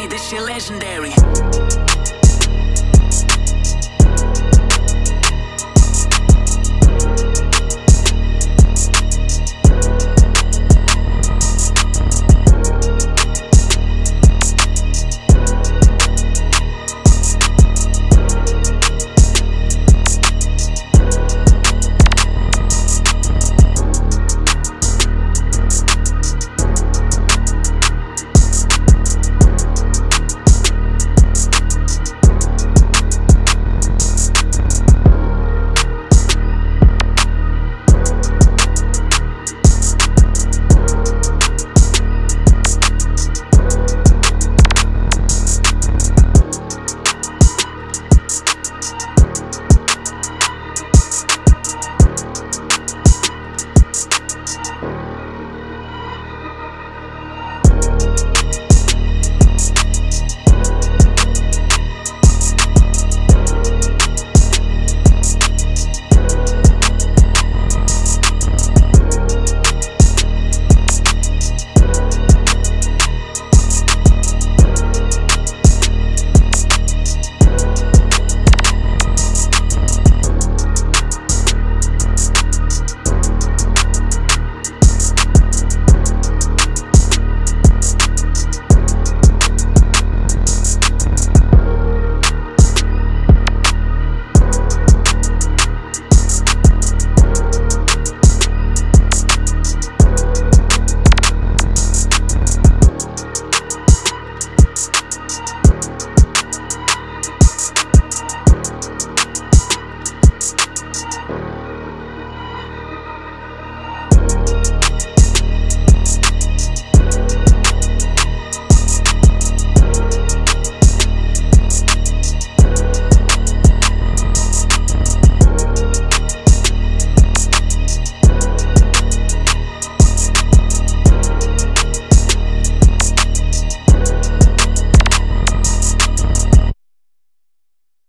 this shit legendary.